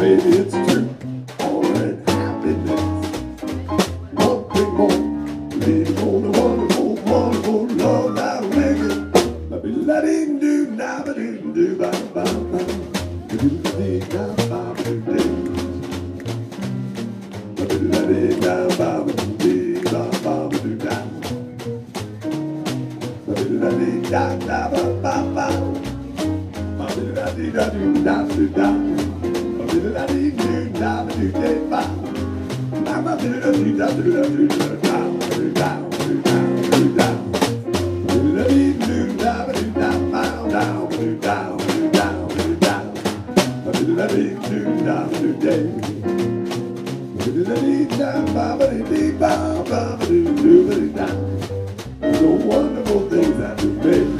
baby, it's true. All that happiness. thing more. Live on a wonderful, wonderful love that wicked. I'll be letting do now, but in do ba ba ba. Do da ba ba ba ba da da. Da da da da da do do. The wonderful things that you made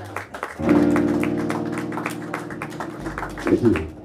嗯